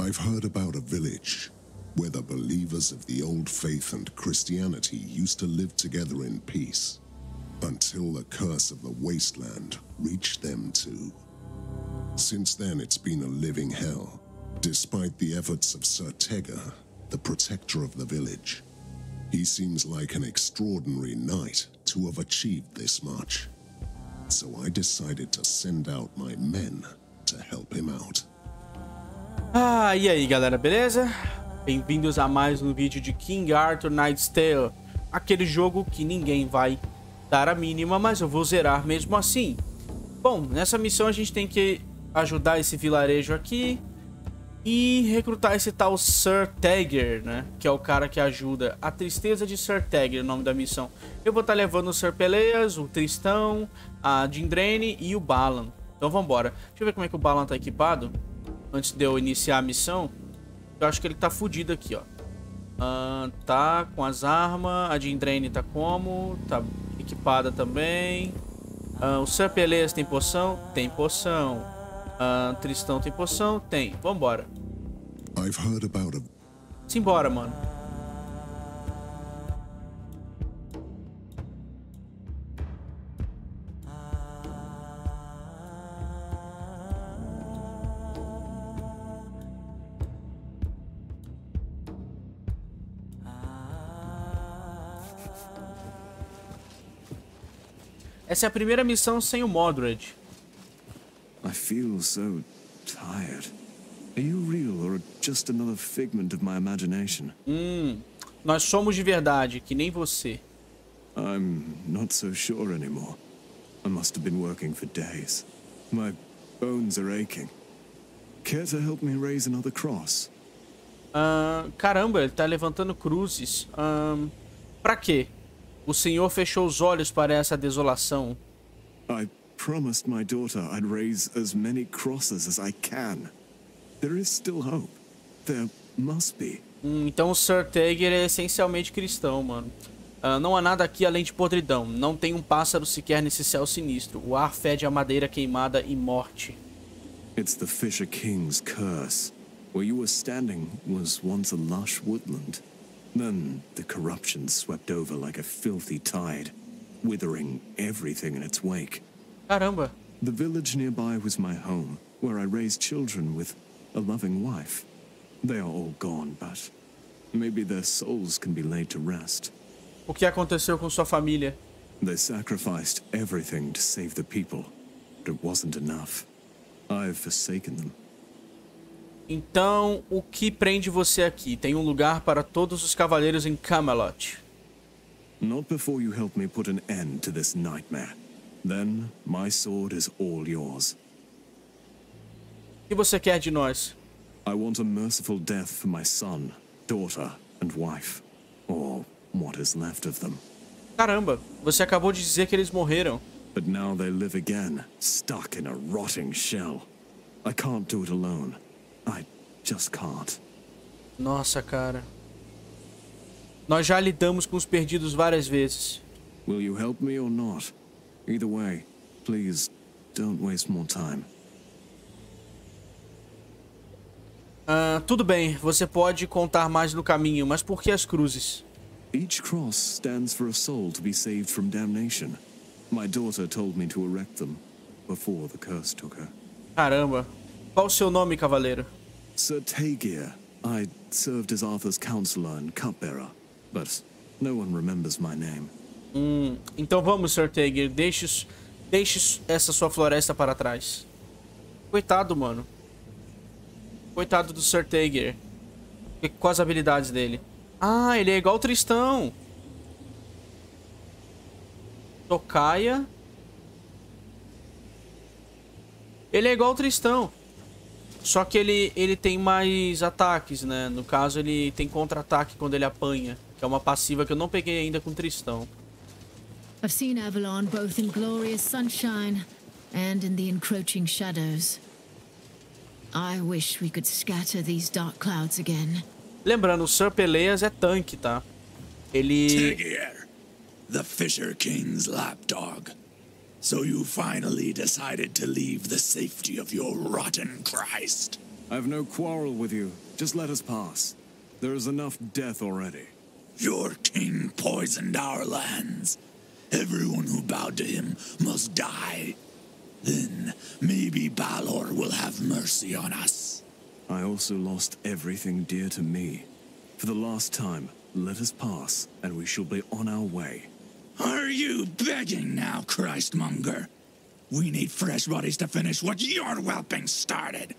I've heard about a village where the believers of the old faith and Christianity used to live together in peace until the curse of the wasteland reached them too. Since then, it's been a living hell, despite the efforts of Sir Tega, the protector of the village. He seems like an extraordinary knight to have achieved this much. So I decided to send out my men to help him out. Ah, e aí galera, beleza? Bem-vindos a mais um vídeo de King Arthur Knight's Tale. Aquele jogo que ninguém vai dar a mínima, mas eu vou zerar mesmo assim. Bom, nessa missão a gente tem que ajudar esse vilarejo aqui E recrutar esse tal Sir Tagger, né? Que é o cara que ajuda A Tristeza de Sir Tagger, o nome da missão. Eu vou estar levando o Sir Peleas, o Tristão, a Dindrane e o Balan. Então vambora. Deixa eu ver como é que o Balan tá equipado Antes de eu iniciar a missão eu acho que ele tá fudido aqui, ó. Uh, tá com as armas. A Jindraine tá como? Tá equipada também. Uh, o Serpeleas tem poção? Tem poção. Uh, Tristão tem poção? Tem. Vambora. I've heard about a... Simbora, mano. Essa é a primeira missão sem o Mordred. I feel so tired. Are you real or just another figment of my imagination? Hum, nós somos de verdade, que nem você. I'm not so sure anymore. I must have been working for days. My bones are aching. Care to help me raise another cross? Uh, caramba, ele tá levantando cruzes. Um, pra quê? O Senhor fechou os olhos para essa desolação. I promised my daughter I'd raise as many crosses as I can. There is still hope. There must be. Hum, então o Sir Tager é essencialmente cristão, mano. Uh, não há nada aqui além de podridão. Não tem um pássaro sequer nesse céu sinistro. O ar fede a madeira queimada e morte. It's the Fisher King's curse. Where you were standing was once a lush woodland. Then the corruption swept over like a filthy tide, withering everything in its wake. Caramba. The village nearby was my home, where I raised children with a loving wife. They are all gone, but maybe their souls can be laid to rest. O que aconteceu com sua família? They sacrificed everything to save the people, but it wasn't enough. I have forsaken them. Então, o que prende você aqui? Tem um lugar para todos os cavaleiros em Camelot. Not before you help me put an end to this nightmare. Then my sword is all yours. O que você quer de nós? I want a merciful death for my son, daughter and wife. Or what is left of them. Caramba, você acabou de dizer que eles morreram. But now they live again, stuck in a rotting shell. I can't do it alone. I just can't. Nossa, cara. Nós já lidamos com os perdidos várias vezes. Will you help me or not? Either way, please don't waste more time. Uh, tudo bem, você pode contar mais no caminho, mas por que as cruzes? Each cross stands for a soul to be saved from damnation. My daughter told me to erect them before the curse took her. Caramba. Qual o seu nome, cavaleiro? Sir Tagir. I served as Arthur's counselor and cupbearer, but no one remembers my name. Hum, então vamos, Sir Tagir. Deixe, deixe essa sua floresta para trás. Coitado, mano. Coitado do Sir Tagir. Quais as habilidades dele? Ah, ele é igual o Tristão. Tocaia. Ele é igual o Tristão. Só que ele, ele tem mais ataques, né? No caso, ele tem contra-ataque quando ele apanha. Que é uma passiva que eu não peguei ainda com Tristão. I've seen Avalon both in glorious sunshine and in the encroaching shadows. I wish we could scatter these dark clouds again. Lembrando, o Sir Peleas é tanque, tá? Ele... The Fisher King's lapdog. So you finally decided to leave the safety of your rotten Christ. I have no quarrel with you. Just let us pass. There is enough death already. Your king poisoned our lands. Everyone who bowed to him must die. Then maybe Balor will have mercy on us. I also lost everything dear to me. For the last time, let us pass, and we shall be on our way. Are you begging now, Christmonger? We need fresh bodies to finish what your whelping started.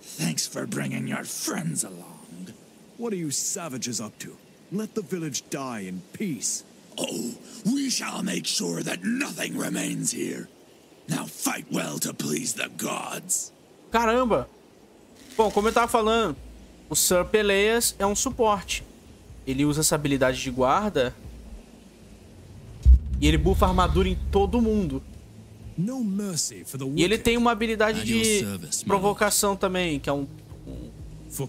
Thanks for bringing your friends along. What are you savages up to? Let the village die in peace. Oh, we shall make sure that nothing remains here. Now fight well to please the gods. Caramba! Bom, como eu tava falando, o Sir Peleas é um suporte. Ele usa essa habilidade de guarda. E ele buffa armadura em todo mundo. E ele tem uma habilidade de provocação também, que é um,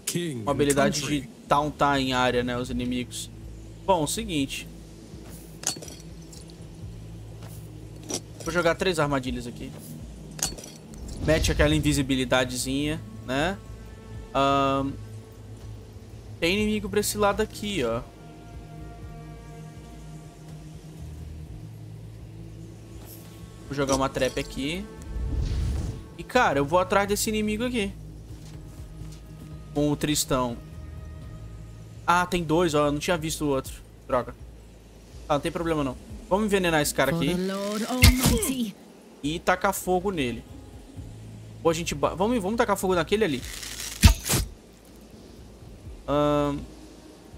king uma habilidade de tauntar em área, né, os inimigos. Bom, o seguinte. Vou jogar três armadilhas aqui. Mete aquela invisibilidadezinha, né? Ahn, tem inimigo pra esse lado aqui, ó. Vou jogar uma trap aqui. E, cara, eu vou atrás desse inimigo aqui. Com o Tristão. Ah, tem dois, ó. Eu não tinha visto o outro. Droga. Ah, não tem problema não. Vamos envenenar esse cara aqui. E tacar fogo nele. Ou a gente... Vamos, vamos tacar fogo naquele ali. Ahn,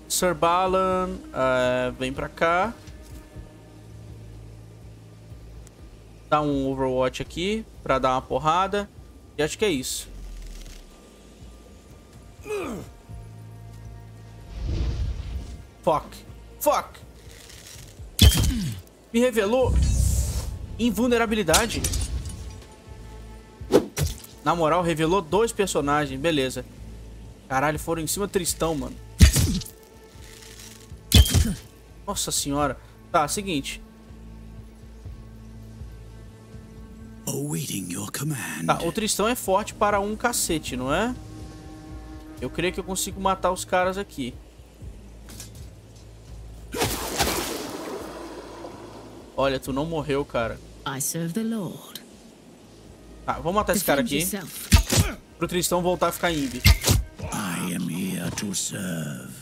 Sir Balan, eh, vem pra cá. Dá um Overwatch aqui pra dar uma porrada. E acho que é isso. Fuck. Fuck. Me revelou invulnerabilidade. Na moral, revelou dois personagens. Beleza. Caralho, foram em cima Tristão, mano. Nossa senhora. Tá, seguinte. Tá, o Tristão é forte para um cacete, não é? Eu creio que eu consigo matar os caras aqui. Olha, tu não morreu, cara. I serve the Lord. Tá, vamos matar esse cara aqui. Pro Tristão voltar a ficar imbi. I am here to serve.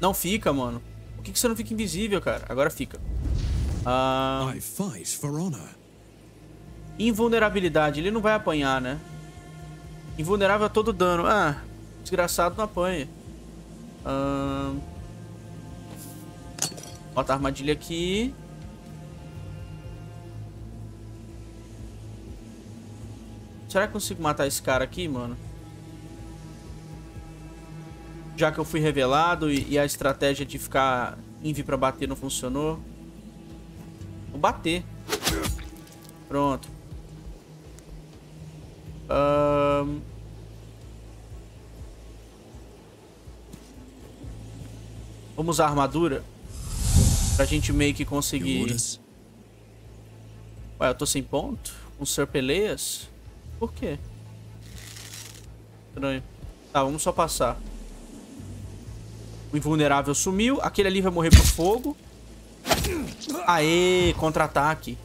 Não fica, mano. Por que, que você não fica invisível, cara? Agora fica. Ah, invulnerabilidade. Ele não vai apanhar, né? Invulnerável a todo dano. Ah, desgraçado não apanha. Ah, bota a armadilha aqui. Será que eu consigo matar esse cara aqui, mano? Já que eu fui revelado e, e a estratégia de ficar invi pra bater não funcionou. Vou bater. Pronto. Ahn. Vamos usar a armadura. Pra gente meio que conseguir... Ué, eu tô sem ponto? Com Sir Peleias? Por quê? Estranho. Tá, vamos só passar. O invulnerável sumiu. Aquele ali vai morrer pro fogo. Aê, contra-ataque.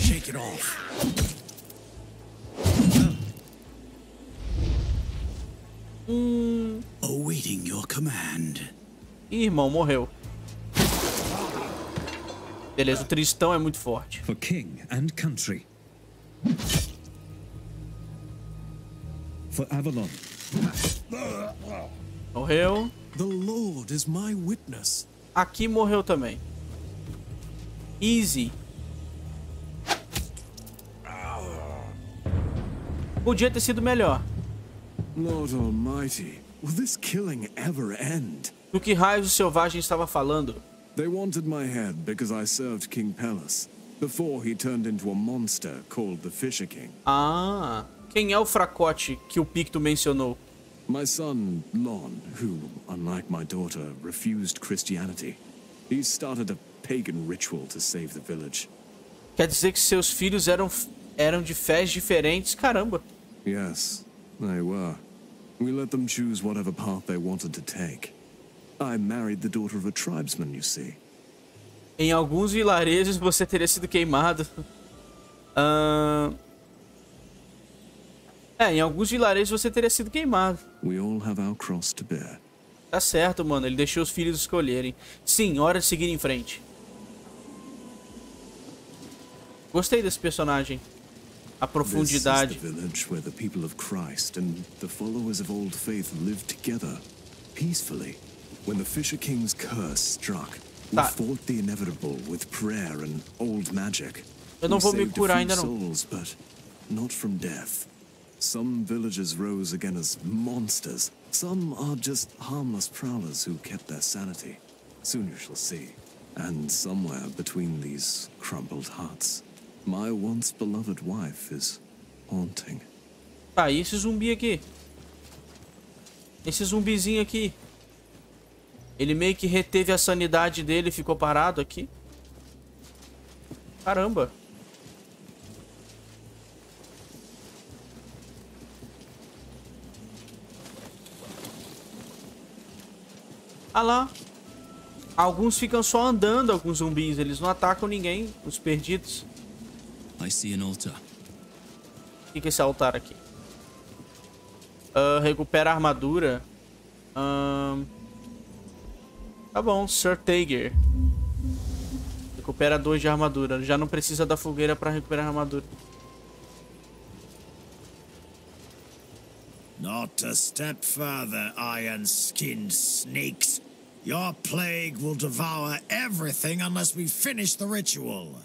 Shake it off. Hum... Awaiting your command. Ih, irmão, morreu. Beleza, o Tristão é muito forte. for king and country. For Avalon, Morreu. The Lord is my witness. Aqui morreu também. Easy. Podia ter sido melhor. Lord Almighty, will this killing ever end? Do que raios o selvagem estava falando? They wanted my head because I served King before he turned into a monster called the Fisher King. Ah, quem é o fracote que o Picto mencionou? My son, Lon, who, unlike my daughter, refused Christianity, he started a pagan ritual to save the village. Quer dizer que seus filhos eram eram de fés diferentes. Caramba. Yes, they were. We let them choose whatever path they wanted to take. I married the daughter of a tribesman, you see. Em alguns vilarejos você teria sido queimado. Ahn, É, em alguns vilarejos você teria sido queimado. We all have our cross to bear. Tá certo, mano. Ele deixou os filhos escolherem. Sim, hora de seguir em frente. Gostei desse personagem. A profundidade. This is the village where the people of Christ and the followers of old faith lived together, peacefully. When the Fisher King's curse struck, we Tá. fought the inevitable with prayer and old magic. Eu não vou me curar ainda não. souls, but not from death. Some villagers rose again as monsters. Some are just harmless prowlers who kept their sanity. Soon you shall see. And somewhere between these crumbled huts, my once beloved wife is haunting. Tá, e esse zumbi aqui? Esse zumbizinho aqui. Ele meio que reteve a sanidade dele e ficou parado aqui. Caramba. Ah lá. Alguns ficam só andando, alguns zumbis. Eles não atacam ninguém, os perdidos. I see an altar. O que, que é esse altar aqui? Ah, recupera a armadura. Ahn, Tá bom, Sir Tager. Recupera dois de armadura. Já não precisa da fogueira pra recuperar a armadura. Not a step further, iron skinned snakes. Your plague will devour everything unless we finish the ritual.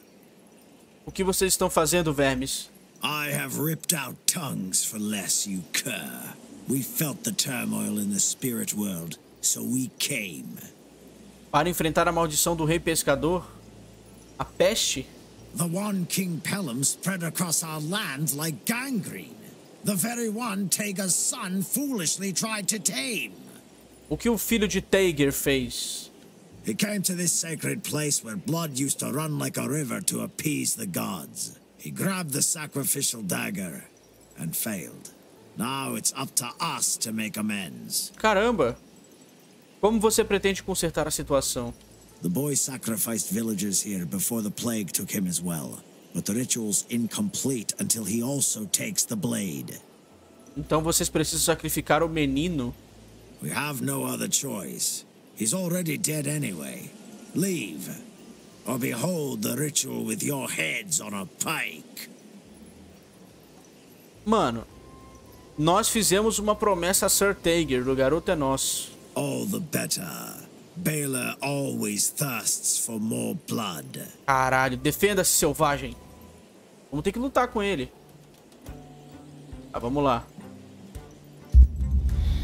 O que vocês estão fazendo, vermes? I have ripped out tongues for less, you cur. We felt the turmoil in the spirit world, so we came. Para enfrentar a maldição do rei pescador? A peste? The one King Pelham spread across our lands like gangrene. The very one Tager's son foolishly tried to tame. O que o filho de Tager fez? He came to this sacred place where blood used to run like a river to appease the gods. He grabbed the sacrificial dagger and failed. Now it's up to us to make amends. Caramba! Como você pretende consertar a situação? The boy sacrificed villagers here before the plague took him as well. But the ritual's incomplete until he also takes the blade. Então vocês precisam sacrificar o menino. We have no other choice. He's already dead anyway. Leave, or behold the ritual with your heads on a pike. Mano, nós fizemos uma promessa a Sir Tager, o garoto é nosso. All the better. Baylor always thirsts for more blood. Caralho, defenda-se, selvagem. Vamos ter que lutar com ele. Tá, vamos lá.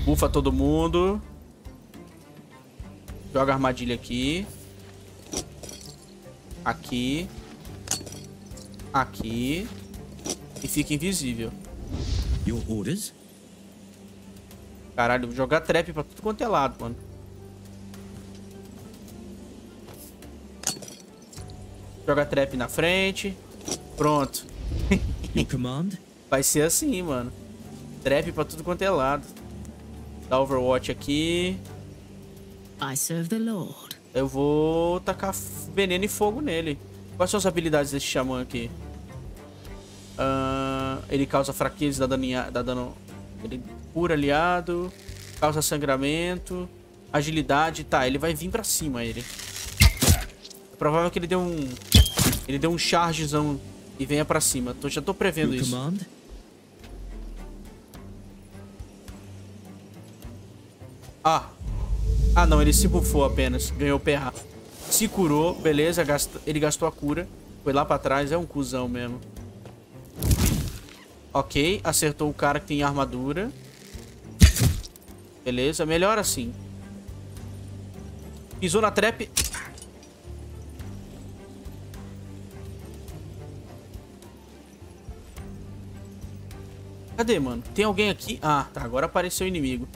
Bufa todo mundo. Joga a armadilha aqui. Aqui. Aqui. E fica invisível. Your orders? Caralho, vou jogar trap pra tudo quanto é lado, mano. Joga trap na frente. Pronto. Vai ser assim, mano. Trap pra tudo quanto é lado. Dá Overwatch aqui. I serve the Lord. Eu vou tacar veneno e fogo nele. Quais são as habilidades desse xamã aqui? Ahn, ele causa fraqueza, dá dano, dá dano. Ele cura aliado. Causa sangramento. Agilidade. Tá, ele vai vir pra cima, ele. É provável que ele dê um. Ele dê um chargezão e venha pra cima. Tô, já tô prevendo Your isso. command? Ah. Ah, não, ele se bufou apenas. Ganhou PA. Se curou, beleza. gasta- Ele gastou a cura. Foi lá pra trás, é um cuzão mesmo. Ok, acertou o cara que tem armadura. Beleza, melhor assim. Pisou na trap. Cadê, mano? Tem alguém aqui? Ah, tá. Agora apareceu o inimigo.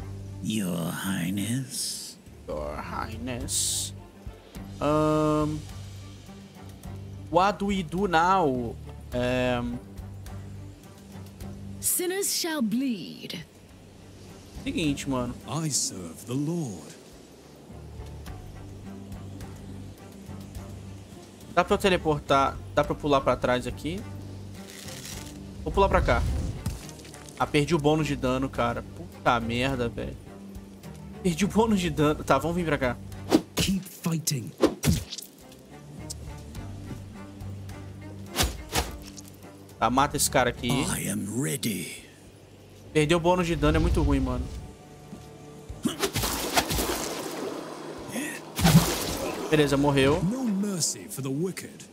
Your Highness? Your Highness. Um, what do we do now? Um, Sinners shall bleed. Seguinte, mano. I serve the Lord. Dá pra eu teleportar. Dá pra eu pular pra trás aqui. Vou pular pra cá. Ah, perdi o bônus de dano, cara. Puta merda, velho. Perdi o bônus de dano. Tá, vamos vir pra cá. Keep fighting. Tá, mata esse cara aqui. I am ready. Perder o bônus de dano é muito ruim, mano. Beleza, morreu. No mercy for the wicked.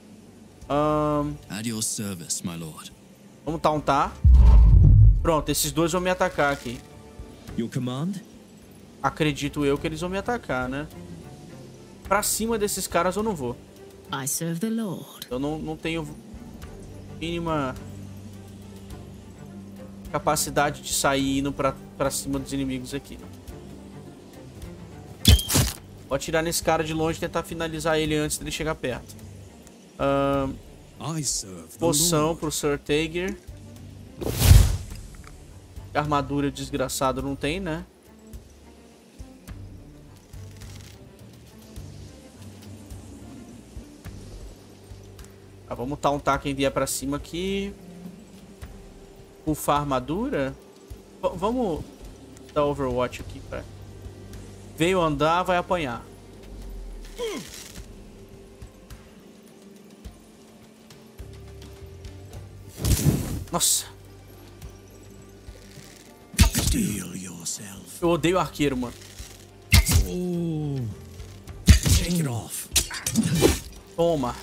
Ahn, At your service, my lord. vamos tauntar. Pronto, esses dois vão me atacar aqui. Your command? Acredito eu que eles vão me atacar, né? Pra cima desses caras eu não vou. I serve the Lord. Eu não, não tenho mínima capacidade de sair indo pra, pra cima dos inimigos aqui. Vou atirar nesse cara de longe e tentar finalizar ele antes dele chegar perto. Ahn, I serve the poção Lord. pro Sir Tager. Armadura desgraçado não tem, né? Tá, vamos tauntar quem vier pra cima aqui. Bufar armadura. V- vamos dar Overwatch aqui, pra... Veio andar, vai apanhar. Nossa. Eu odeio arqueiro, mano. Take it off. Toma.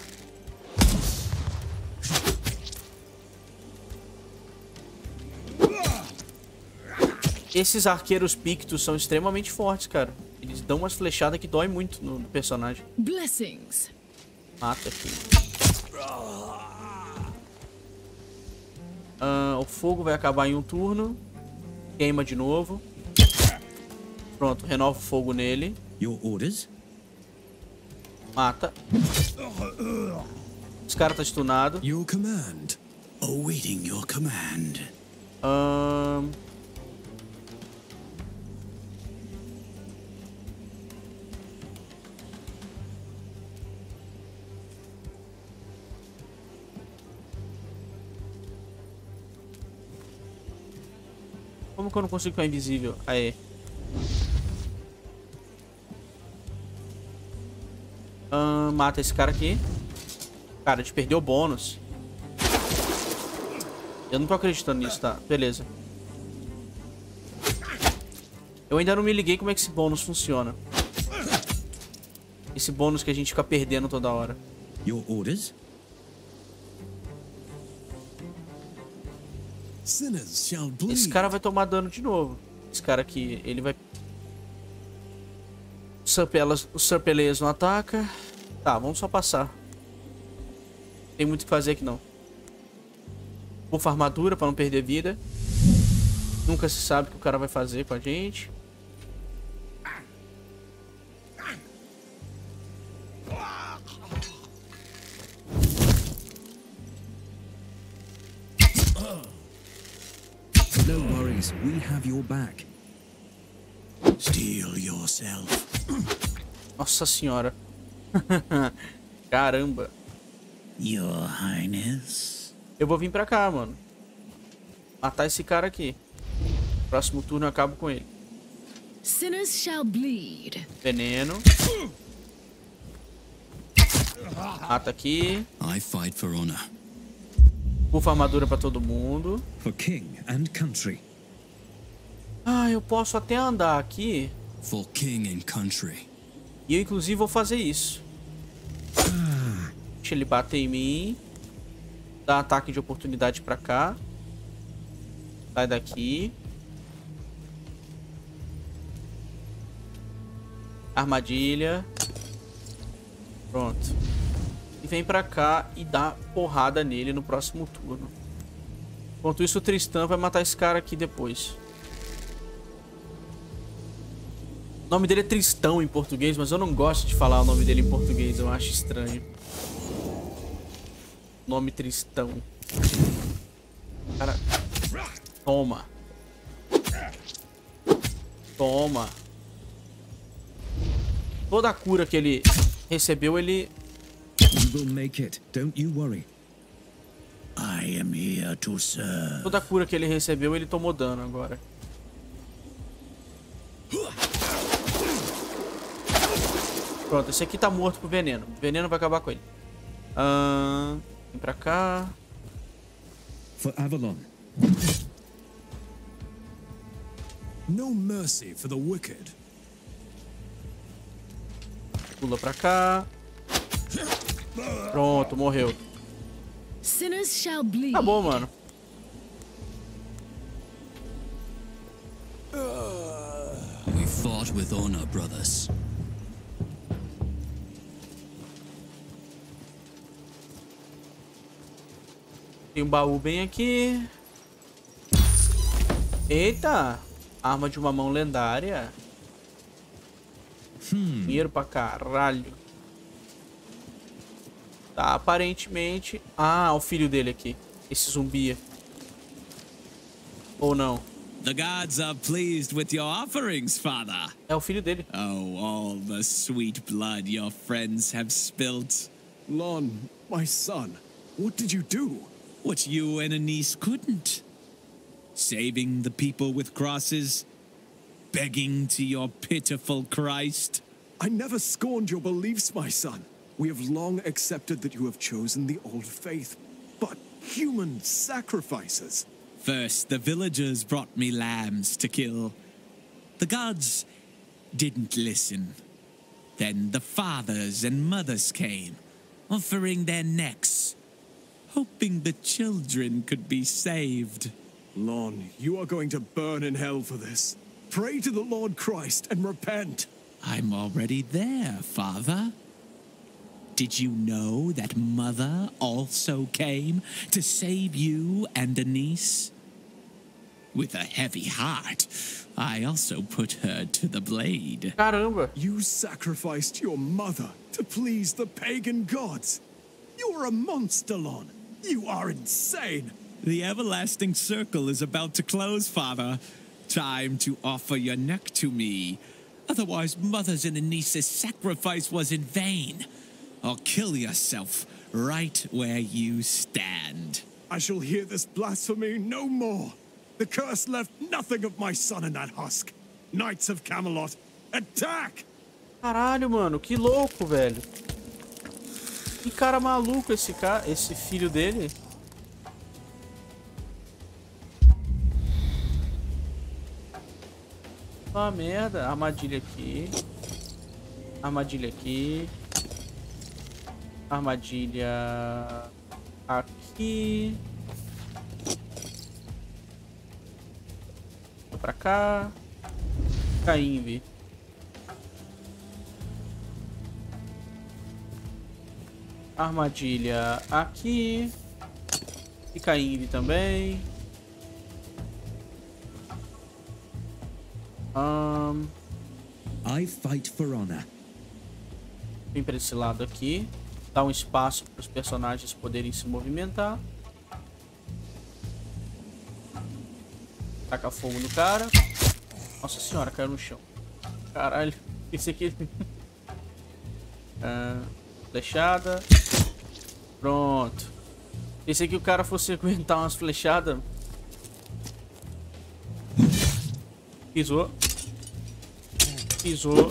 Esses arqueiros pictos são extremamente fortes, cara. Eles dão umas flechadas que dói muito no, no personagem. Blessings. Mata aqui. Ah, o fogo vai acabar em um turno. Queima de novo. Pronto, renova o fogo nele. Your orders? Mata. Esse cara tá stunado. Your command. Awaiting your command. Ahn. Como que eu não consigo ficar invisível? Aê. Mata esse cara aqui. Cara, a gente perdeu o bônus. Eu não tô acreditando nisso, tá? Beleza. Eu ainda não me liguei como é que esse bônus funciona. Esse bônus que a gente fica perdendo toda hora. Your orders? Esse cara vai tomar dano de novo. Esse cara aqui, ele vai... O Serpelez não ataca. Tá, vamos só passar. Tem muito o que fazer aqui não. Bufa armadura pra não perder vida. Nunca se sabe o que o cara vai fazer com a gente. No worries, we have your back. Steel yourself. Nossa senhora. Caramba. Your Highness. Eu vou vir pra cá, mano. Matar esse cara aqui. Próximo turno eu acabo com ele. Sinners shall bleed. Veneno. Mata aqui. I fight for honor. Bufa armadura pra todo mundo. For king and country. Ah, eu posso até andar aqui. For king and country. E eu, inclusive, vou fazer isso. Deixa ele bater em mim. Dá ataque de oportunidade pra cá. Sai daqui. Armadilha. Pronto. E vem pra cá e dá porrada nele no próximo turno. Enquanto isso, o Tristan vai matar esse cara aqui depois. O nome dele é Tristão em português, mas eu não gosto de falar o nome dele em português, eu acho estranho. Nome Tristão. Cara. Toma. Toma. Toda a cura que ele recebeu, ele... Toda a cura que ele recebeu, ele tomou dano agora. Pronto, esse aqui tá morto pro veneno. O veneno vai acabar com ele. Ahn, vem pra cá. For Avalon. No mercy for the wicked. Pula pra cá. Pronto, morreu. Bleed. Acabou, mano. We fought with honor, brothers. Tem um baú bem aqui. Eita! Arma de uma mão lendária. Dinheiro pra caralho. Tá, aparentemente... Ah, o filho dele aqui. Esse zumbi. Ou não. The gods are pleased with your offerings, father. É o filho dele. Oh, all the sweet blood your friends have spilt. Lon, my son, what did you do? What you and Anise couldn't. Saving the people with crosses. Begging to your pitiful Christ. I never scorned your beliefs, my son. We have long accepted that you have chosen the old faith. But human sacrifices. First, the villagers brought me lambs to kill. The gods didn't listen. Then the fathers and mothers came, offering their necks, hoping the children could be saved. Lon, you are going to burn in hell for this. Pray to the Lord Christ and repent. I'm already there, father. Did you know that mother also came to save you and Denise? With a heavy heart, I also put her to the blade. Caramba. You sacrificed your mother to please the pagan gods. You're a monster, Lon. You are insane. The everlasting circle is about to close, father. Time to offer your neck to me. Otherwise, mother's and Anise's sacrifice was in vain. Or kill yourself right where you stand. I shall hear this blasphemy no more. The curse left nothing of my son in that husk. Knights of Camelot, attack! Caralho, mano. Que louco, velho. Que cara maluco esse cara, esse filho dele. Ah, merda. Armadilha aqui. Armadilha aqui. Armadilha aqui. Vou pra cá. Caimbe. Armadilha aqui. E Caimbe também. Ahn... I fight for honor. Vem pra esse lado aqui. Dá um espaço para os personagens poderem se movimentar. Taca fogo no cara. Nossa senhora, caiu no chão. Caralho, esse aqui. ah, flechada. Pronto. Esse aqui o cara fosse aguentar umas flechadas. Pisou. Pisou.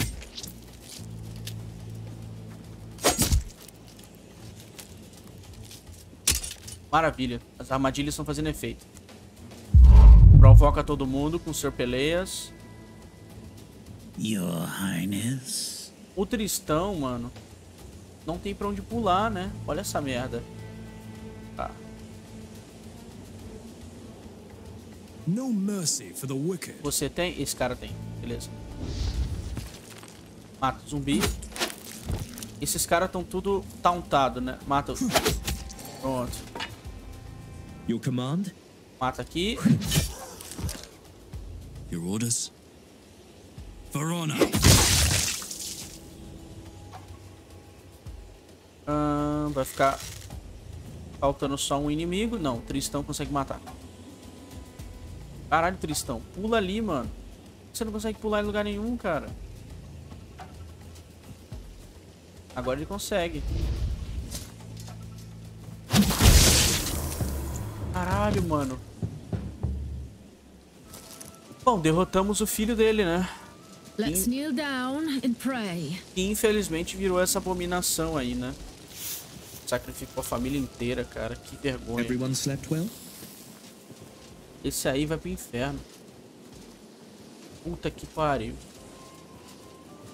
Maravilha. As armadilhas estão fazendo efeito. Provoca todo mundo com serpeleias. Your Highness? O Tristão, mano, não tem pra onde pular, né? Olha essa merda. Tá. No mercy for the wicked. Você tem? Esse cara tem. Beleza. Mata o zumbi. Esses caras estão tudo tauntado, né? Mata o... Pronto. Your command? Mata aqui. Your orders? Honor. Ahn, vai ficar faltando só um inimigo. Não, Tristão consegue matar. Caralho, Tristão. Pula ali, mano. Você não consegue pular em lugar nenhum, cara. Agora ele consegue. Caralho, mano. Bom, derrotamos o filho dele, né? Let's kneel down and pray. Que infelizmente virou essa abominação aí, né? Sacrificou a família inteira, cara. Que vergonha. Everyone slept well? Esse aí vai pro inferno. Puta que pariu.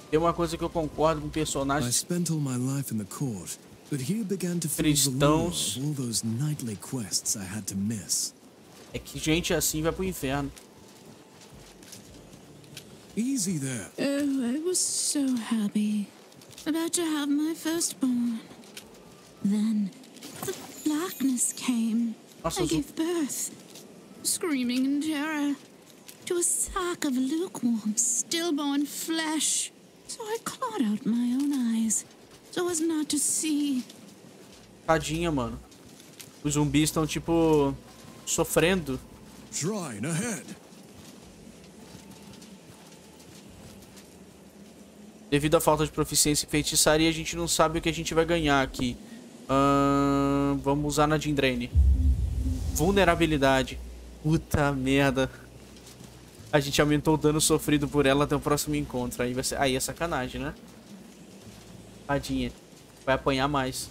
Tem uma coisa que eu concordo com o I personagem. spent all my life in the court, but here began to feel the lure Cristãos. all those nightly quests I had to miss. É que gente assim vai pro inferno. Easy there. Oh, I was so happy. About to have my firstborn. Then the blackness came. Nossa, I gave birth, screaming in terror, to a sack of lukewarm, stillborn flesh. So I clawed out my own eyes, so as not to see. Tadinha, mano. Os zumbis estão, tipo, sofrendo. Shrine ahead. Devido à falta de proficiência em feitiçaria, a gente não sabe o que a gente vai ganhar aqui. Ahn, vamos usar na Dindraine. Vulnerabilidade. Puta merda. A gente aumentou o dano sofrido por ela até o próximo encontro. Aí, vai ser... Aí é sacanagem, né? Tadinha. Vai apanhar mais.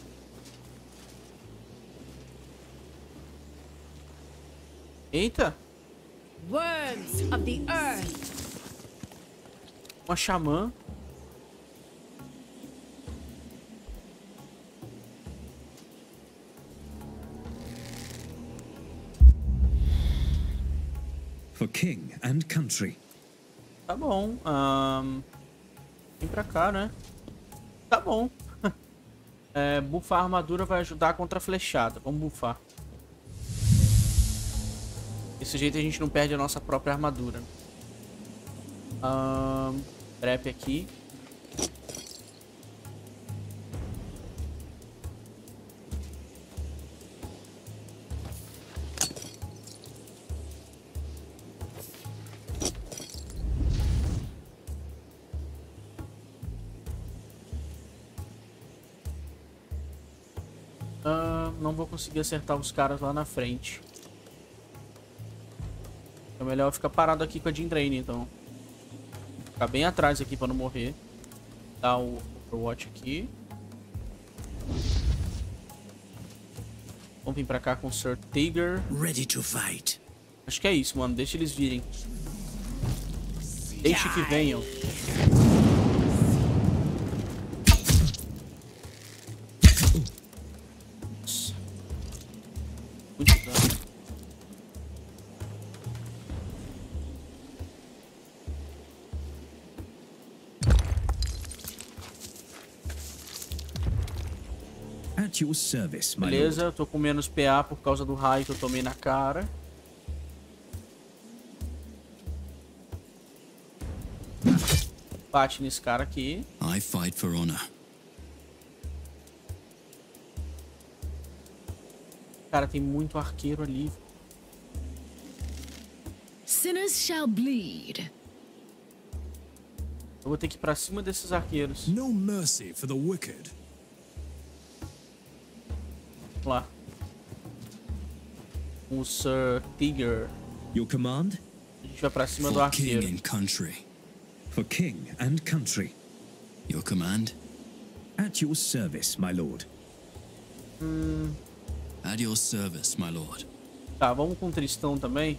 Eita. Worms of the earth. Uma xamã. For king and country. Tá bom. ahn, Vem pra cá, né? Tá bom. é, bufar a armadura vai ajudar contra a flechada. Vamos bufar. Desse jeito a gente não perde a nossa própria armadura. Ahn, trap aqui. Conseguir acertar os caras lá na frente. É melhor ficar parado aqui com a Jindraine, então. Ficar bem atrás aqui pra não morrer. Dar o Overwatch aqui. Vamos vir pra cá com o Sir Tiger. Ready to fight. Acho que é isso, mano. Deixa eles virem. Deixe que venham. At your service, my Beleza, eu tô com menos PA por causa do raio que eu tomei na cara. Bate nesse cara aqui. I fight for honor. Cara, tem muito arqueiro ali. Sinners shall bleed. Eu vou ter que ir pra cima desses arqueiros. No mercy for the wicked. Lá. O Sir Tiger. Your command? A gente vai pra cima do For king arqueiro. and country. For king and country. Your command? At your service, my lord. At your service, my lord. Tá, vamos com o Tristão também.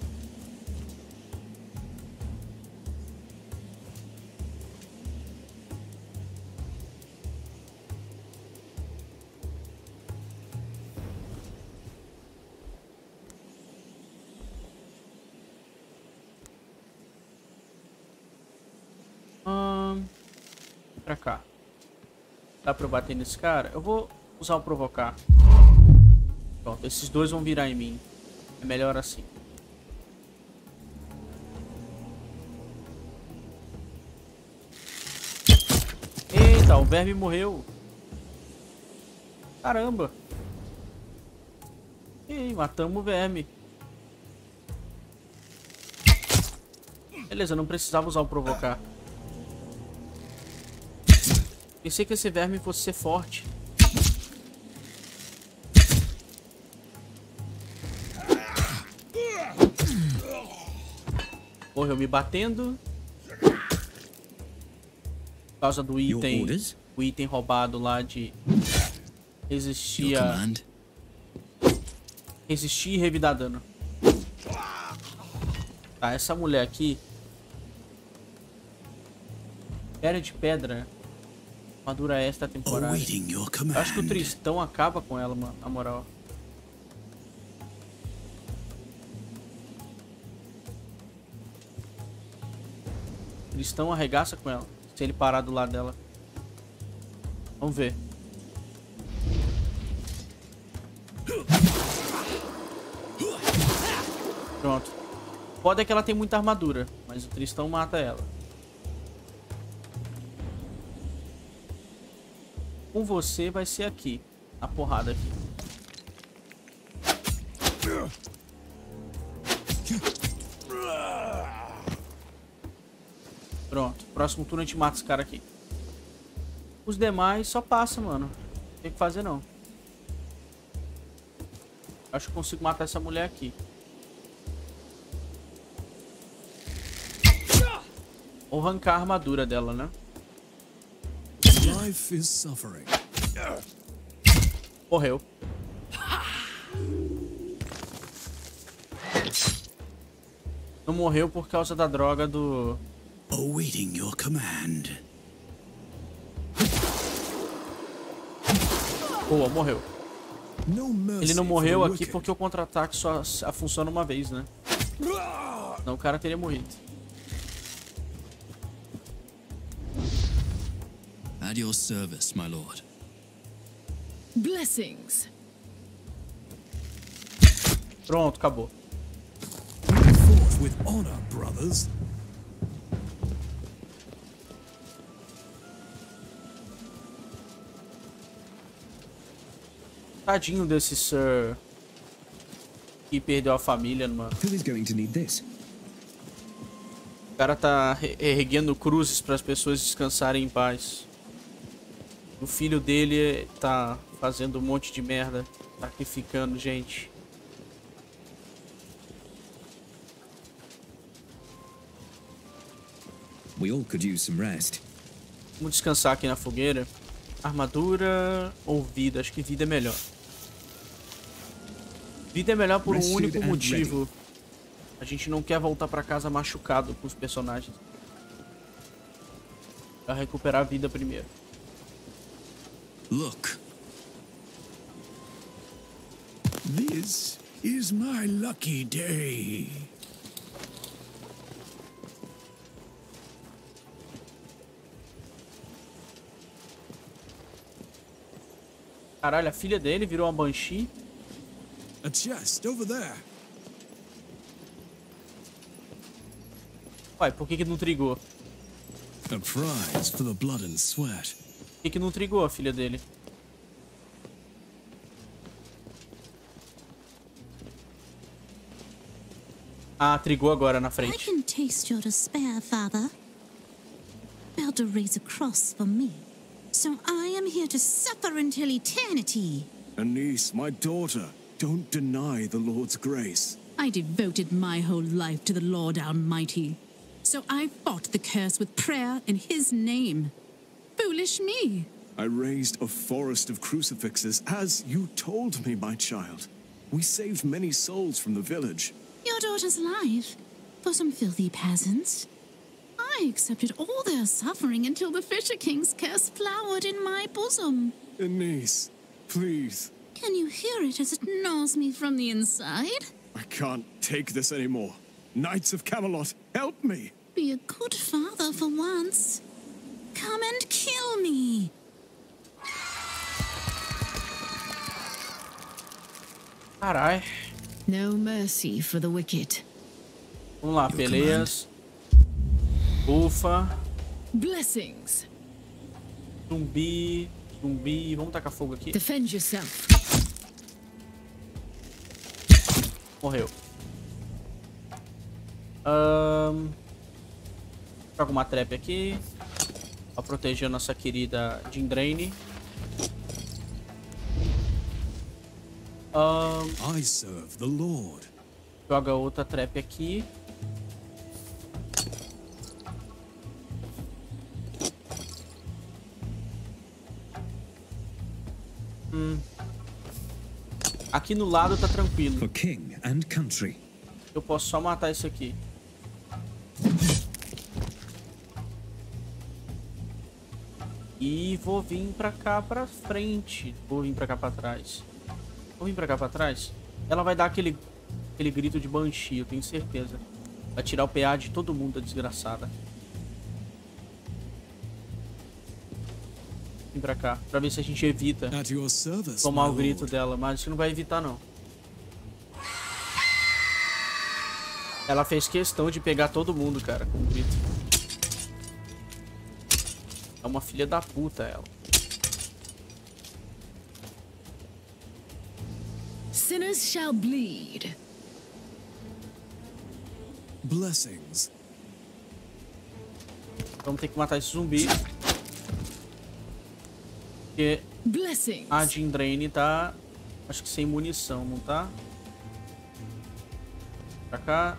Eu bater nesse cara? Eu vou usar o provocar. Pronto, esses dois vão virar em mim. É melhor assim. Eita, o verme morreu. Caramba. Ih, matamos o verme. Beleza, não precisava usar o provocar. Pensei que esse verme fosse ser forte. Morreu me batendo. Por causa do item. O item roubado lá de. Resistir Your a. command? Resistir e revidar dano. Tá, essa mulher aqui. Era de pedra. Armadura your Eu acho que o. Tristão acaba com ela, mano, na moral. Tristão arregaça com ela. Se ele parar do lado dela. Vamos ver. Pronto. Pode é que ela tem muita armadura, mas o Tristão mata ela. Com você vai ser aqui. A porrada aqui. Pronto. Próximo turno a gente mata esse cara aqui. Os demais só passa, mano. Não tem que fazer não. Acho que consigo matar essa mulher aqui. Ou arrancar a armadura dela, né? Life is suffering. Morreu. Não morreu por causa da droga do... Awaiting your command. Boa, morreu. Ele não morreu aqui porque o contra-ataque só funciona uma vez, né? Não, o cara teria morrido. At your service, my lord. Blessings. Pronto, acabou. Forth with honor, brothers. Tadinho desse Sir... Que perdeu a família numa... Who is going to need this? O cara tá erguendo cruzes para as pessoas descansarem em paz. O filho dele tá fazendo um monte de merda, sacrificando gente. We all could use some rest. Vamos descansar aqui na fogueira. Armadura ou vida? Acho que vida é melhor. Vida é melhor por um único motivo. A gente não quer voltar pra casa machucado com os personagens. Pra recuperar a vida primeiro. Look, This is my lucky day. Caralho, a filha dele virou uma Banshee. A chest over there. Uai, por que que não trigou? A prize for the blood and sweat. Que que não trigou a filha dele? Ah, trigou agora na I frente. can taste your despair, Father. About to raise a cross for me. So I am here to suffer until eternity. Anise, my daughter, don't deny the Lord's grace. I devoted my whole life to the Lord Almighty. So I fought the curse with prayer in His name. Foolish me. I raised a forest of crucifixes, as you told me, my child. We saved many souls from the village. Your daughter's life for some filthy peasants. I accepted all their suffering until the Fisher King's curse flowered in my bosom. Anise, please. Can you hear it as it gnaws me from the inside? I can't take this anymore. Knights of Camelot, help me! Be a good father for once. Come and kill me. Carai. No mercy for the wicked. Vamos lá, peleias. Ufa. Blessings. Zumbi. Zumbi. Vamos tacar fogo aqui. Defend yourself. Morreu. Ahn, Joga uma trap aqui. Pra proteger a nossa querida Jindraine. Um, I serve the Lord. joga outra trap aqui. Hum. Aqui no lado tá tranquilo. For king and country. Eu posso só matar isso aqui. E vou vir pra cá pra frente. Vou vir pra cá pra trás. Vou vir pra cá pra trás. Ela vai dar aquele, aquele grito de Banshee, eu tenho certeza. Vai tirar o PA de todo mundo, a desgraçada. Vim pra cá, pra ver se a gente evita service, tomar o grito dela, mas isso não vai evitar não. Ela fez questão de pegar todo mundo, cara, com o grito. É uma filha da puta ela. Sinners shall bleed. Blessings. Vamos ter que matar esse zumbi. Porque Blessings. a Jindraine tá, acho que sem munição, não tá? Pra cá.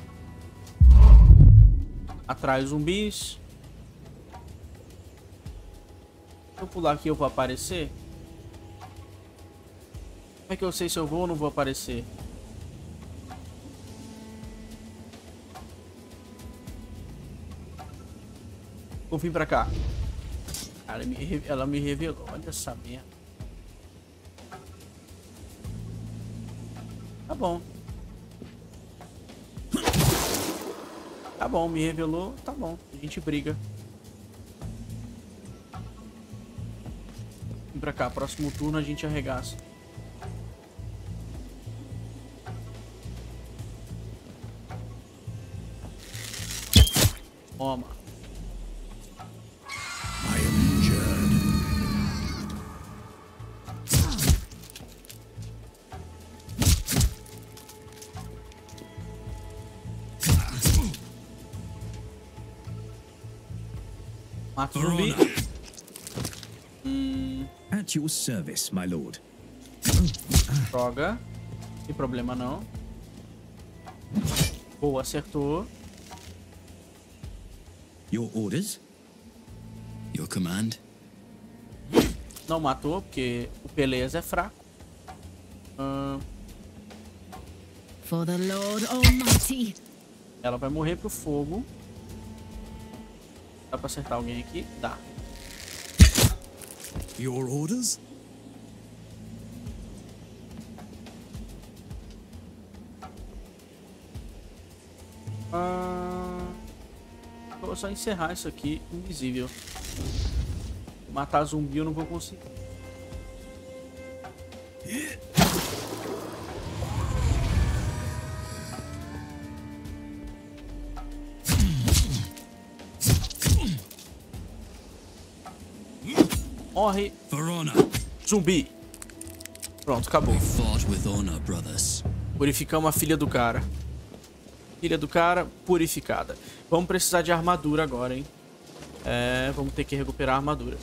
Atrás zumbis. Pular aqui eu vou aparecer? Como é que eu sei se eu vou ou não vou aparecer? Vou vir pra cá. Cara, me ela me revelou. Olha essa merda. Tá bom. Tá bom, me revelou. Tá bom. A gente briga. Pra cá. Próximo turno a gente arregaça. Toma. Mata o zumbi. At your service, my lord. Joga. Sem problema não. Boa, acertou. Your orders? Your command? Não matou, porque o Peleza é fraco. Ahn, For the Lord Almighty. ela vai morrer pro fogo. Dá pra acertar alguém aqui? Dá. Your orders? Ah, vou só encerrar isso aqui invisível. Matar zumbi eu não vou conseguir. Morre. Zumbi. Pronto, acabou. Purificamos a filha do cara. Filha do cara, purificada. Vamos precisar de armadura agora, hein? É, vamos ter que recuperar a armadura.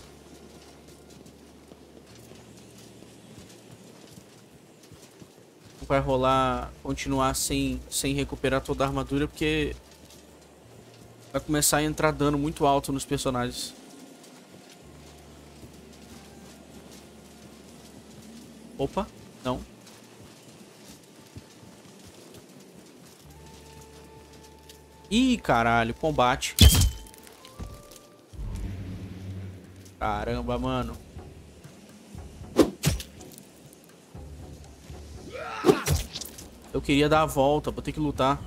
Vai rolar continuar sem, sem recuperar toda a armadura, porque vai começar a entrar dano muito alto nos personagens. Opa, não. Ih, caralho, combate. Caramba, mano. Eu queria dar a volta, vou ter que lutar.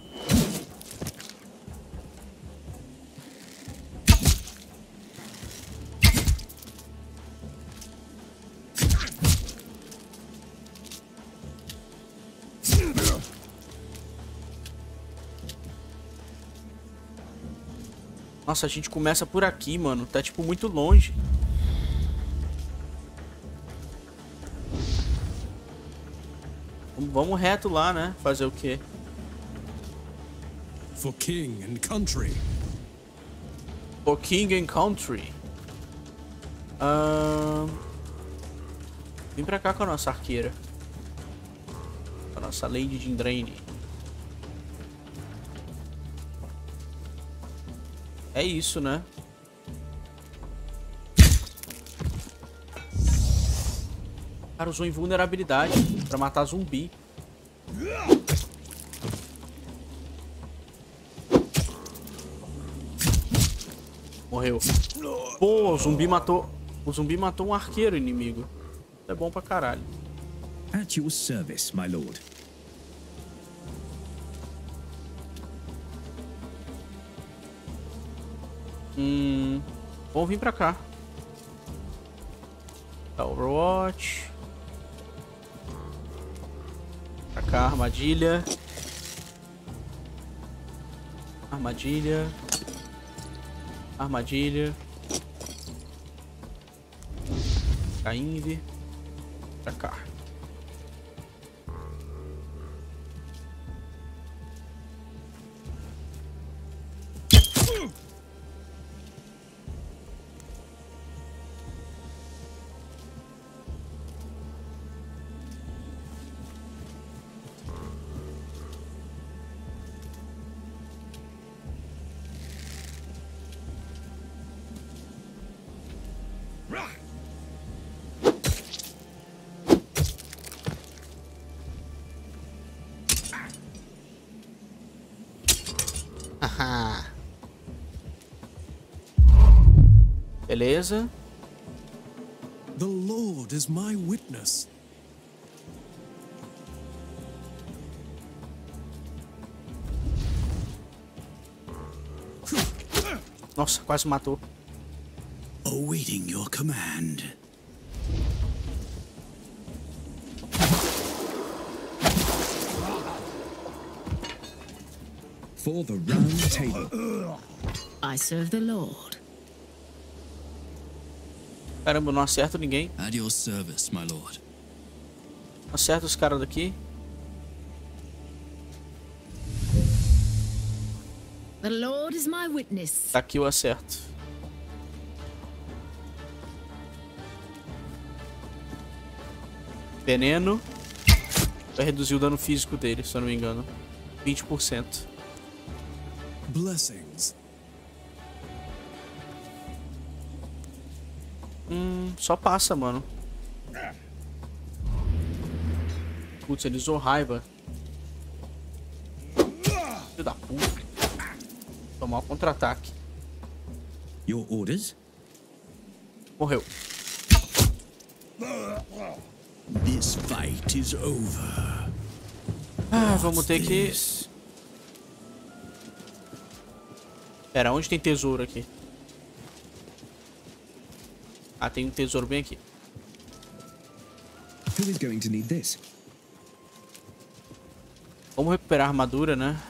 Nossa, a gente começa por aqui, mano. Tá, tipo, muito longe. Vamos- reto lá, né? Fazer o quê? For king and country. For King and Country. Ahn, Vem pra cá com a nossa arqueira. Com a nossa Lady Dindraine. É isso, né? Cara usou invulnerabilidade pra matar zumbi. Morreu. Pô, o zumbi matou. O zumbi matou um arqueiro inimigo. Isso é bom pra caralho. At your service, my lord. Hum. Vamos vir pra cá. Tá, Overwatch. Pra cá, armadilha. Armadilha. Armadilha. Pra Invi. Pra cá. Haha. Beleza. The Lord is my witness. Nossa, quase matou. Awaiting your command. For the round table. I serve the Lord. Caramba, não acerto ninguém. At your service, my lord. Acerta os caras daqui. The Lord is my witness. Daqui eu acerto. Veneno. Vai reduzir o dano físico dele, se eu não me engano. 20%. Blessings. Hum, só passa, mano. Putz, ele usou raiva. Filho da puta. Tomar o contra-ataque. Your orders? Morreu. This fight is over. Ah, vamos ter que... Pera, onde tem tesouro aqui? Ah, tem um tesouro bem aqui. Who is going to need this? Vamos recuperar a armadura, né?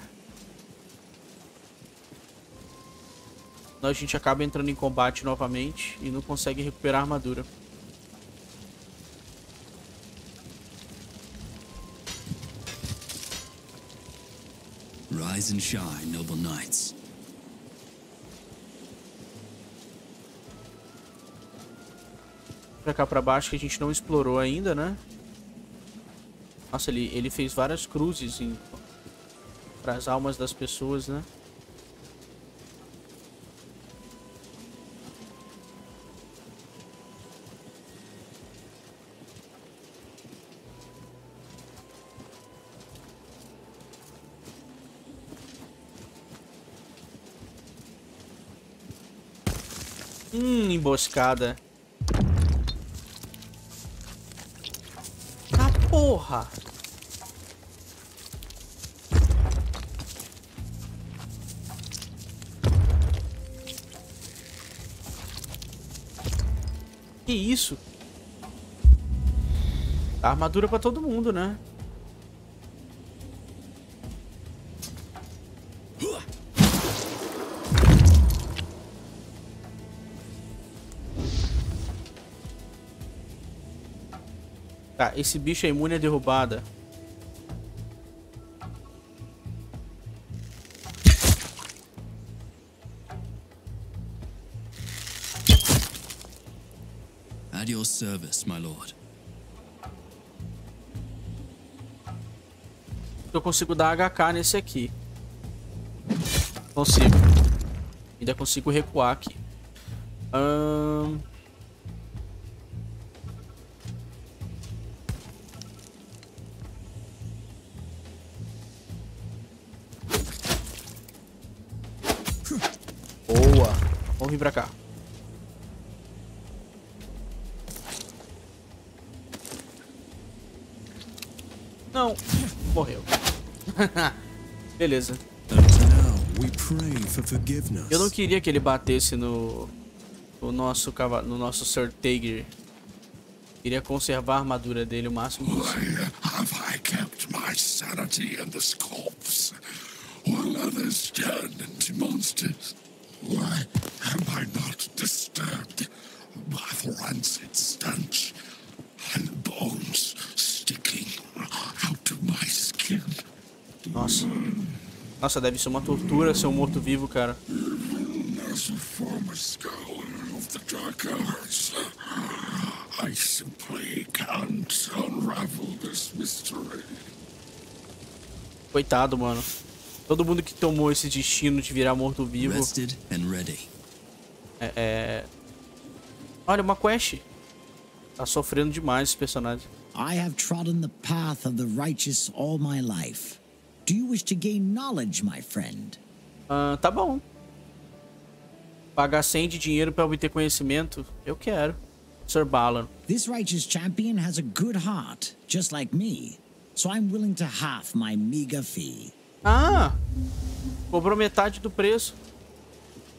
Senão a gente acaba entrando em combate novamente e não consegue recuperar a armadura. Rise and shine, noble knights. Pra cá pra baixo que a gente não explorou ainda, né? Nossa, ele, ele fez várias cruzes em... para as almas das pessoas, né? Hum, emboscada. Ah, porra! Que isso? Armadura pra todo mundo, né? Tá, esse bicho é imune à derrubada. At your service, my lord. Eu consigo dar HK nesse aqui. Consigo. Ainda consigo recuar aqui. Ahn... Um... vir pra cá. Não. Morreu. Beleza. Now we pray for forgiveness. Eu não queria que ele batesse no, no nosso cavalo, no nosso Sir Tager. Queria conservar a armadura dele o máximo possível. Have I kept my sanity in this corpse, while others turn into monsters? Why am I not disturbed by the rancid stench and bones sticking out of my skin? Nossa. Nossa, deve ser uma tortura ser um morto-vivo, cara. I simply can't unravel this mystery. Coitado, mano. Todo mundo que tomou esse destino de virar morto-vivo. É, é... Olha, uma quest. Tá sofrendo demais esse personagem. I have trodden the path of the righteous all my life. Do you wish to gain knowledge, my friend? Ah, tá bom. Pagar 100 de dinheiro pra obter conhecimento? Eu quero. Sir Balan. This righteous champion has a good heart, just like me. So I'm willing to half my meager fee. Ah! Cobrou metade do preço.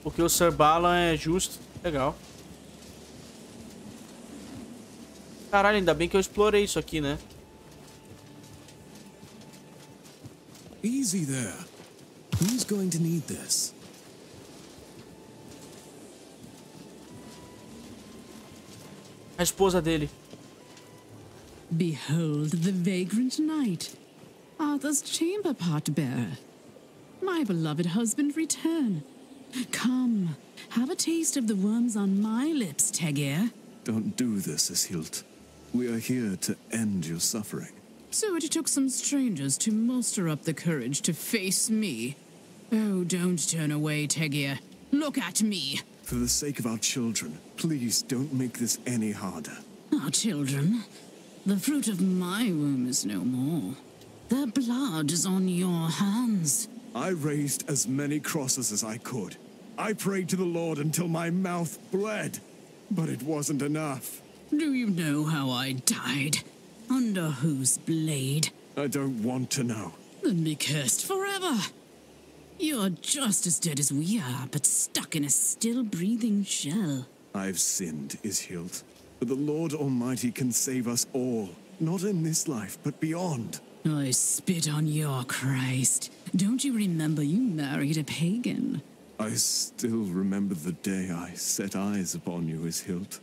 Porque o Sir Balan é justo. Legal. Caralho, ainda bem que eu explorei isso aqui, né? Easy there. Who's going to need this? A esposa dele. Behold the vagrant knight, Arthur's chamber part bearer. My beloved husband return. Come, have a taste of the worms on my lips, Tegir. Don't do this, Ishilt. We are here to end your suffering. So it took some strangers to muster up the courage to face me. Oh, don't turn away, Tegir. Look at me. For the sake of our children, please don't make this any harder. Our children. The fruit of my womb is no more. Their blood is on your hands. I raised as many crosses as I could. I prayed to the Lord until my mouth bled. But it wasn't enough. Do you know how I died? Under whose blade? I don't want to know. Then be cursed forever. You're just as dead as we are, but stuck in a still breathing shell. I've sinned, Ishilt. But the Lord Almighty can save us all. Not in this life, but beyond. I spit on your Christ. Don't you remember you married a pagan? I still remember the day I set eyes upon you, Ishilt.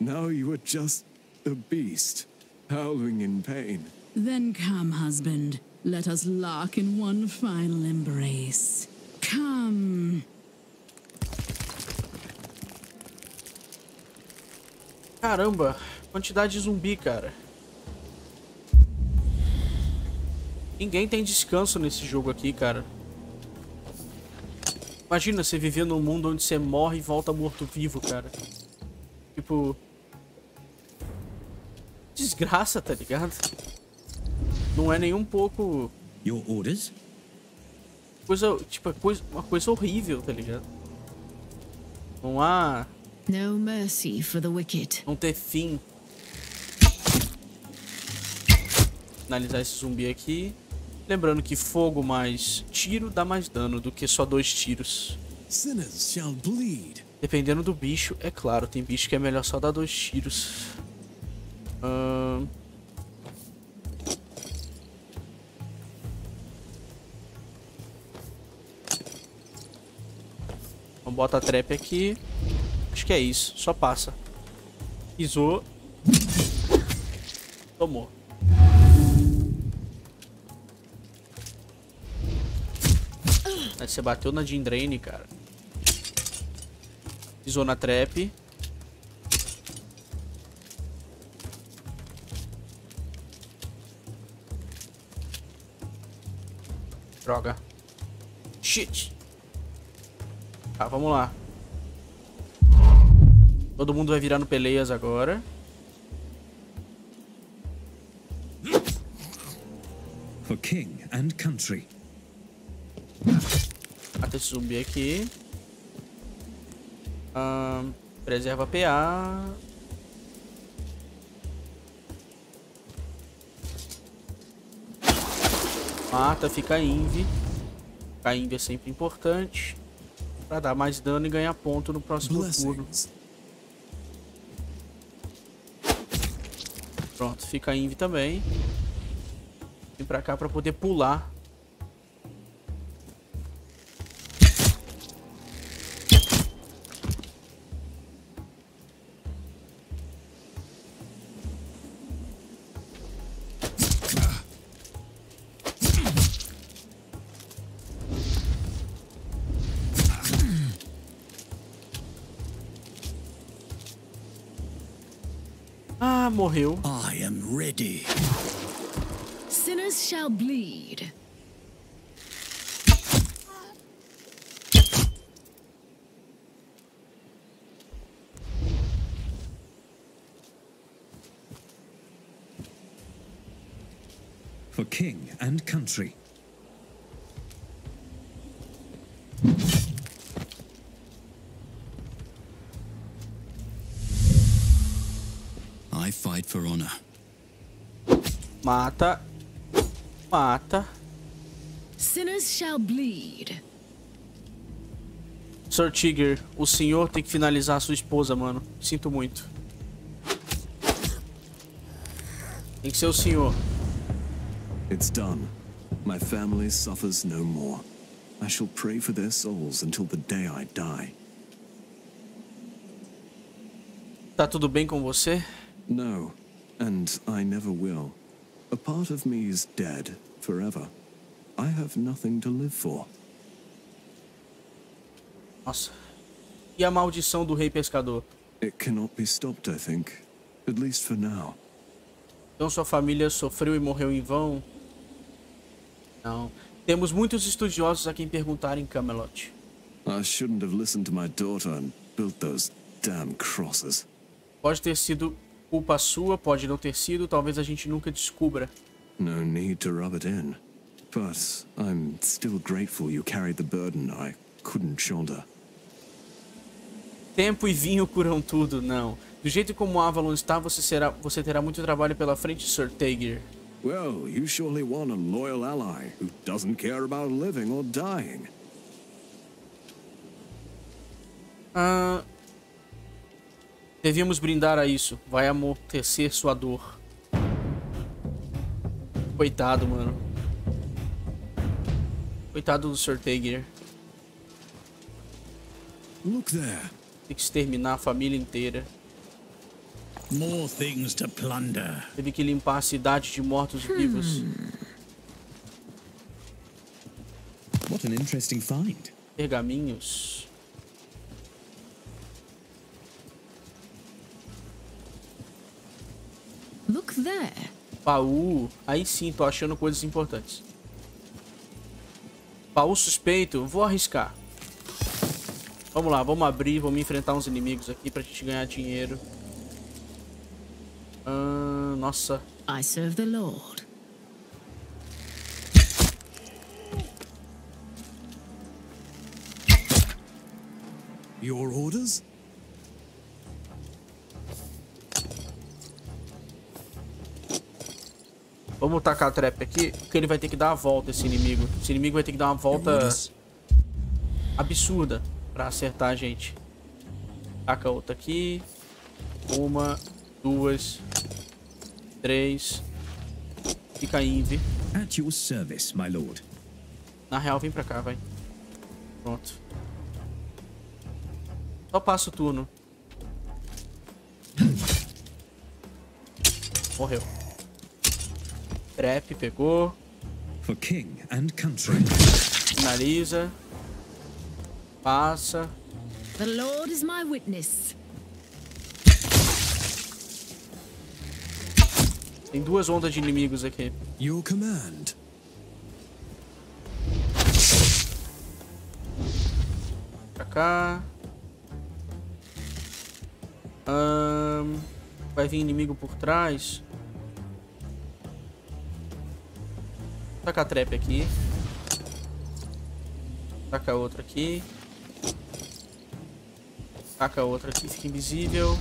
Now you are just a beast, howling in pain. Then come, husband. Let us lock in one final embrace. Come. Caramba, quantidade de zumbi, cara. Ninguém tem descanso nesse jogo aqui, cara. Imagina você viver num mundo onde você morre e volta morto-vivo, cara. Tipo... Desgraça, tá ligado? Não é nem um pouco... Your orders? Coisa, tipo, é coisa, uma coisa horrível, tá ligado? Não há... No mercy for the wicked. Não ter fim. Finalizar esse zumbi aqui. Lembrando que fogo mais tiro dá mais dano do que só dois tiros. Sinners shall bleed. Dependendo do bicho, é claro. Tem bicho que é melhor só dar dois tiros. Ahn... Vamos botar a trap aqui. Acho que é isso. Só passa. Pisou. Tomou. Você bateu na Jindraine, cara. Pisou na trap. Droga. Shit. Tá, vamos lá. Todo mundo vai virar no Peleias agora. For king and country. Esse zumbi aqui. Ahn, preserva PA. Mata, fica Invi. Ficar Invi é sempre importante. Pra dar mais dano e ganhar ponto no próximo turno. Pronto, fica Invi também. Vem pra cá pra poder pular. Morreu. I am ready. Sinners shall bleed. For king and country. Mata. Mata. Sinners shall bleed. Sir Tiger, o senhor tem que finalizar a sua esposa, mano. Sinto muito. Tem que ser o senhor. It's done. My family suffers no more. I shall pray for their souls until the day I die. Tá tudo bem com você? No, and I never will. A part of me is dead forever. I have nothing to live for. Nossa. E a maldição do rei pescador? It cannot be stopped, I think. At least for now. Então sua família sofreu e morreu em vão? Não. Temos muitos estudiosos a quem perguntar em Camelot. I shouldn't have listened to my daughter and built those damn crosses. Pode ter sido culpa sua, pode não ter sido, talvez a gente nunca descubra. No need to rub it in. But I'm still grateful you carried the burden I couldn't shoulder. Tempo e vinho curam tudo, não. Do jeito como Avalon está, você, será, você terá muito trabalho pela frente, Sir Taegir. Well, you surely want a loyal ally who doesn't care about living or dying. Ah, devíamos brindar a isso. Vai amortecer sua dor. Coitado, mano. Coitado do Sir Taegir. Look there. Tem que exterminar a família inteira. More things to plunder. Teve que limpar a cidade de mortos-vivos. What an interesting find. Pergaminhos. Look there. Baú. Aí sim, tô achando coisas importantes. Baú suspeito. Vou arriscar. Vamos lá, vamos abrir. Vamos enfrentar uns inimigos aqui pra gente ganhar dinheiro. Ah, nossa. I serve the Lord. Your orders? Vamos tacar a trap aqui, porque ele vai ter que dar a volta, esse inimigo. Esse inimigo vai ter que dar uma volta absurda pra acertar a gente. Taca outra aqui. Uma, duas, três. Fica invi. At your service, my lord. Na real, vem pra cá, vai. Pronto. Só passa o turno. Morreu. Trap pegou. For king and country. Finaliza. Passa. The Lord is my witness. Tem duas ondas de inimigos aqui. Your command. Pra cá. Um, vai vir inimigo por trás. Taca a trap aqui. Taca outra aqui. Taca outra aqui, fica invisível.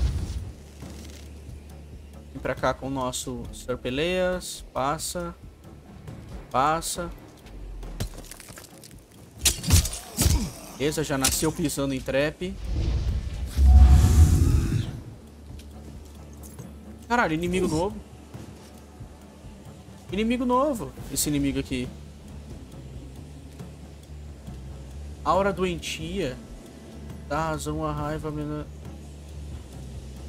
Vem pra cá com o nosso Serpeleias. Passa. Passa. Beleza, já nasceu pisando em trap. Caralho, inimigo novo. Inimigo novo, esse inimigo aqui. Aura doentia. Dá razão à raiva. menor.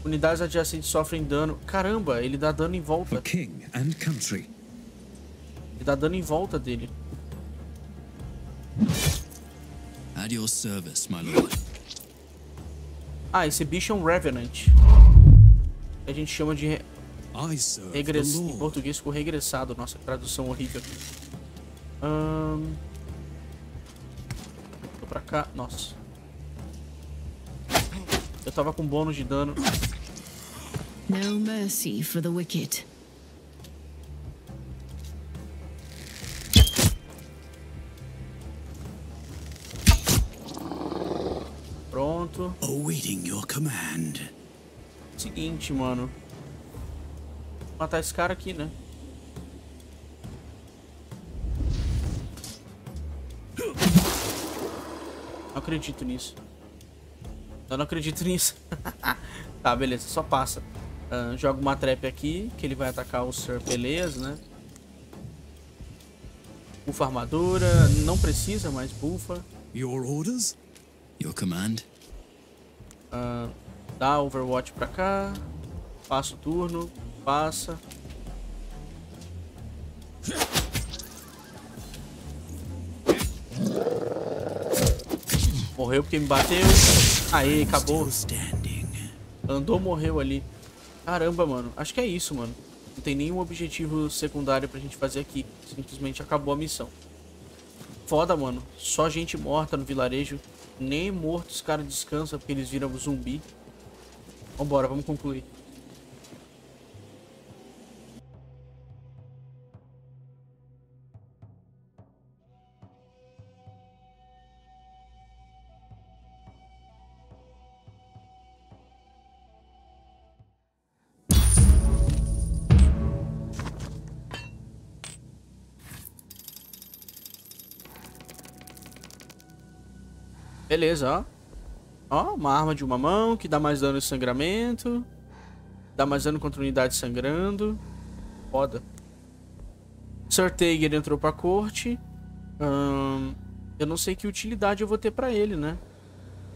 Unidades adjacentes sofrem dano. Caramba, ele dá dano em volta. King and country. Ele dá dano em volta dele. At your service, my lord. Ah, esse bicho é um Revenant. A gente chama de regress... em português ficou regressado. Nossa, tradução horrível. Ahn... Tô pra cá. Nossa. Eu tava com bônus de dano. No mercy for the wicked. Pronto. Awaiting your command. Seguinte, mano. Matar esse cara aqui, né? Não acredito nisso. Eu não acredito nisso. tá, beleza, só passa. Ah, joga uma trap aqui, que ele vai atacar o Sir Peleas, né? Bufa armadura, não precisa, mas bufa. Your orders? Your command? Ah, dá Overwatch pra cá. Passa o turno. Passa. Morreu porque me bateu. Aí, acabou. Andou, morreu ali. Caramba, mano. Acho que é isso, mano. Não tem nenhum objetivo secundário pra gente fazer aqui. Simplesmente acabou a missão. Foda, mano. Só gente morta no vilarejo. Nem morto os caras descansam porque eles viram zumbi. Vambora, vamos concluir. Beleza, ó. Ó, uma arma de uma mão que dá mais dano de sangramento. Dá mais dano contra unidade sangrando. Foda. Sir Tager entrou pra corte. Ahn, eu não sei que utilidade eu vou ter pra ele, né?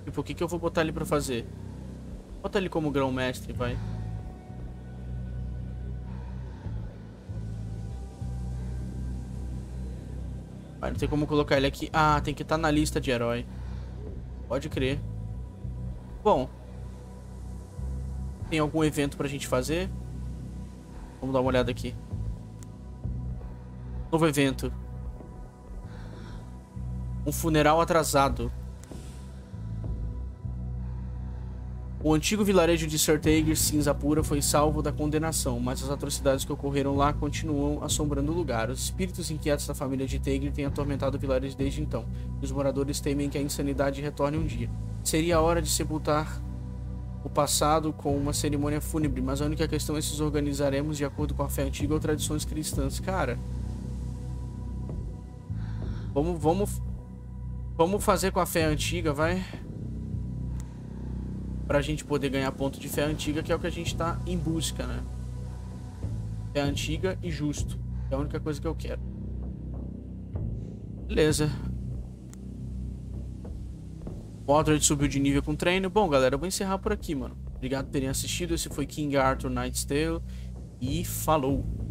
Tipo, o que, que eu vou botar ele pra fazer? Bota ele como grão-mestre, vai. Vai, não tem como colocar ele aqui. Ah, tem que estar na lista de herói. Pode crer. Bom. Tem algum evento pra gente fazer? Vamos dar uma olhada aqui. Novo evento. Um funeral atrasado. O antigo vilarejo de Sir Tager, cinza pura, foi salvo da condenação, mas as atrocidades que ocorreram lá continuam assombrando o lugar. Os espíritos inquietos da família de Tager têm atormentado o vilarejo desde então, e os moradores temem que a insanidade retorne um dia. Seria a hora de sepultar o passado com uma cerimônia fúnebre, mas a única questão é se os organizaremos de acordo com a fé antiga ou tradições cristãs. Cara, vamos, vamos, vamos fazer com a fé antiga, vai? Pra gente poder ganhar ponto de fé antiga, que é o que a gente tá em busca, né? Fé antiga e justo. É a única coisa que eu quero. Beleza. Mordred subiu de nível com treino. Bom, galera, eu vou encerrar por aqui, mano. Obrigado por terem assistido. Esse foi King Arthur Knight's Tale. E falou!